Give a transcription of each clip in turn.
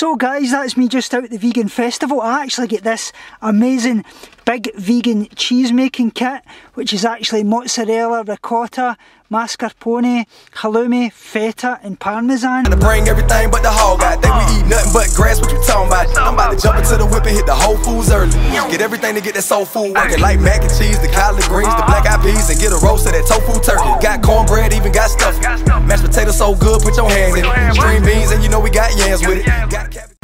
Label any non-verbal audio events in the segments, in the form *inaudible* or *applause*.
So guys, that's me just out at the vegan festival. I actually get this amazing big vegan cheese making kit, which is actually mozzarella, ricotta, mascarpone, halloumi, feta and parmesan. To bring everything but the hog out. Think we eat nothing but grass, what you talking about? I'm about to jump into the whip and hit the Whole Foods early. Get everything to get that soul food working. Like mac and cheese, the collard greens, the black eyed peas, and get a roast of that tofu turkey. Got cornbread, even got stuffing. Mashed potatoes so good, put your hands in it. String beans, and you know we got yams with it. Got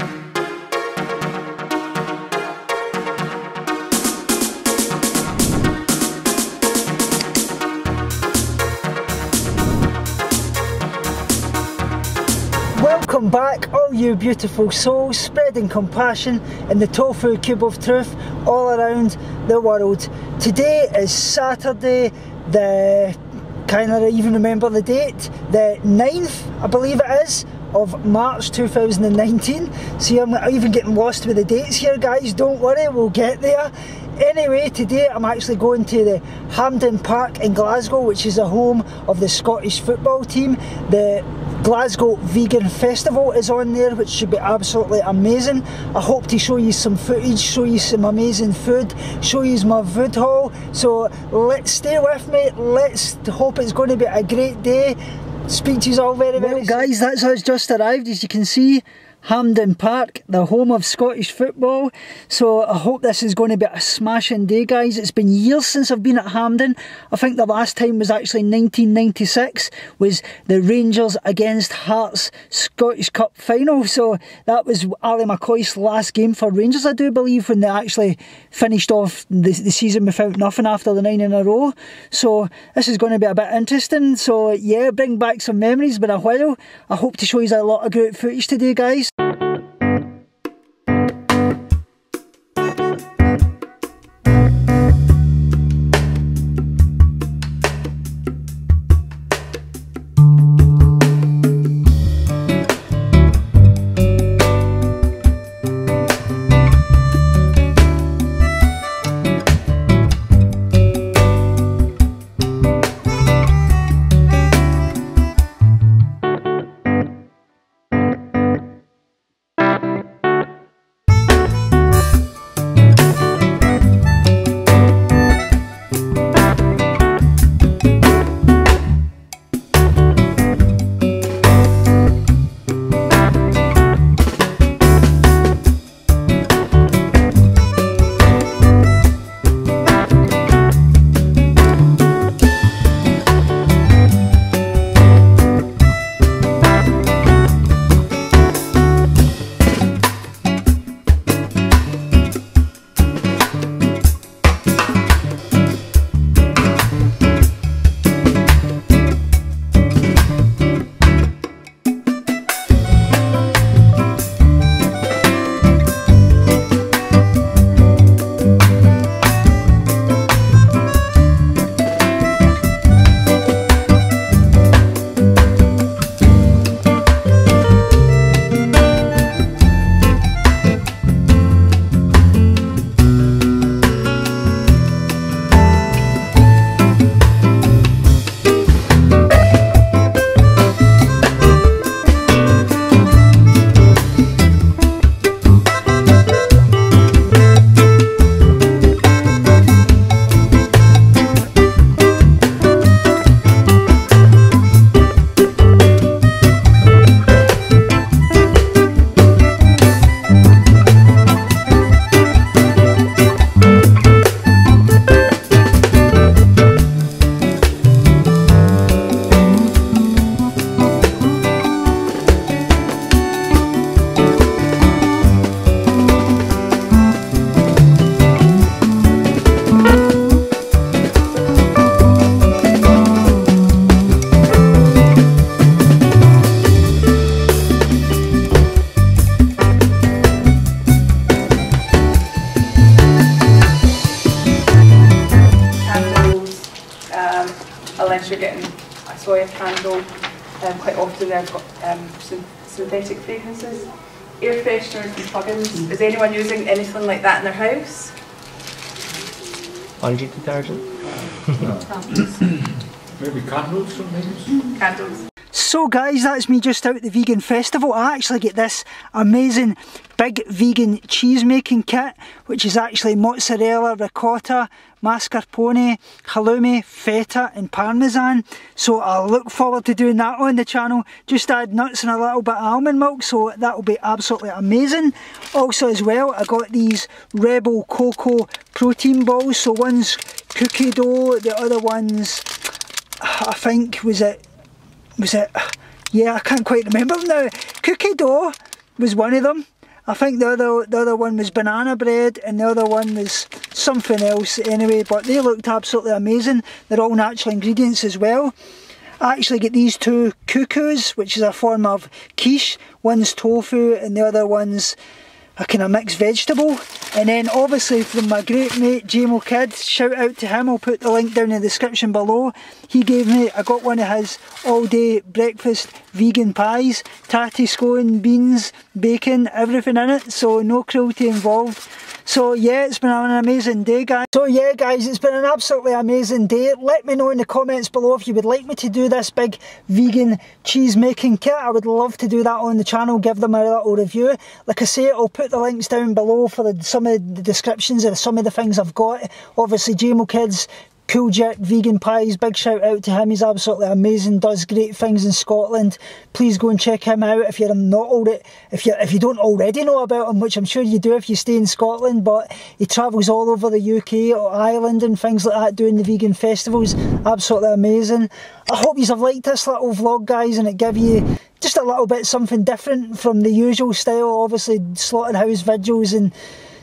Welcome back, all you beautiful souls, spreading compassion in the tofu cube of truth all around the world. Today is Saturday, the kind of even remember the date, the 9th, I believe it is, of March 2019. See, I'm even getting lost with the dates here, guys. Don't worry, we'll get there. Anyway, today I'm actually going to the Hampden Park in Glasgow, which is the home of the Scottish football team. The Glasgow Vegan Festival is on there, which should be absolutely amazing. I hope to show you some footage, show you some amazing food, show you my food haul. So let's stay with me. Let's hope it's going to be a great day. Speak to you all very, very well, guys, that's how it's just arrived, as you can see. Hampden Park, the home of Scottish football. So I hope this is going to be a smashing day, guys. It's been years since I've been at Hampden. I think the last time was actually 1996, was the Rangers against Hearts Scottish Cup final. So that was Ally McCoist's last game for Rangers, I do believe, when they actually finished off the, the season without nothing after the nine in a row. So this is going to be a bit interesting. So yeah, bring back some memories. Been a while. I hope to show you a lot of great footage today, guys. Um, unless you're getting a soya candle. Um, quite often they've got um, syn- synthetic fragrances. Air fresheners and plugins. Is anyone using anything like that in their house? Laundry detergent. *laughs* Maybe candles or maybe? Candles. So guys, that's me just out at the vegan festival. I actually get this amazing big vegan cheese making kit, which is actually mozzarella, ricotta, mascarpone, halloumi, feta and parmesan. So I look forward to doing that on the channel. Just add nuts and a little bit of almond milk, so that will be absolutely amazing. Also as well, I got these Rebel Cocoa protein balls. So one's cookie dough, the other one's, I think, was it, was it, yeah, I can't quite remember. Now. Cookie dough was one of them. I think the other the other one was banana bread and the other one was something else anyway but they looked absolutely amazing. They're all natural ingredients as well. I actually get these two cuckoos which is a form of quiche. One's tofu and the other one's a kind of mixed vegetable. And then obviously from my great mate JMO Kid, shout out to him, I'll put the link down in the description below. He gave me, I got one of his all day breakfast vegan pies, tatty scone, beans, bacon, everything in it, so no cruelty involved. So yeah, it's been an amazing day guys. So yeah guys, it's been an absolutely amazing day. Let me know in the comments below if you would like me to do this big vegan cheese making kit. I would love to do that on the channel, give them a little review. Like I say, I'll put the links down below for the, some of the descriptions of some of the things I've got. Obviously GMO Kids Cool Jerk Vegan Pies, big shout out to him, he's absolutely amazing, does great things in Scotland. Please go and check him out if you're not already, if you if you don't already know about him, which I'm sure you do if you stay in Scotland, but he travels all over the UK or Ireland and things like that doing the vegan festivals. Absolutely amazing. I hope you have liked this little vlog guys and it give you just a little bit something different from the usual style, obviously slaughterhouse videos and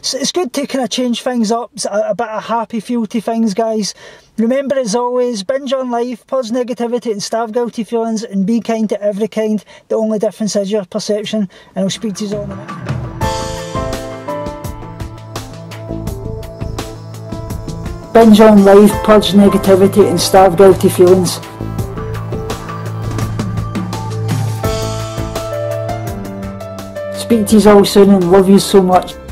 so it's good to kind of change things up, a, a bit of happy feel to things, guys. Remember, as always, binge on life, pause negativity and starve guilty feelings, and be kind to every kind. The only difference is your perception, and I'll speak to you all in a minute. Binge on life, purge negativity and starve guilty feelings. Speak to you all soon and love you so much.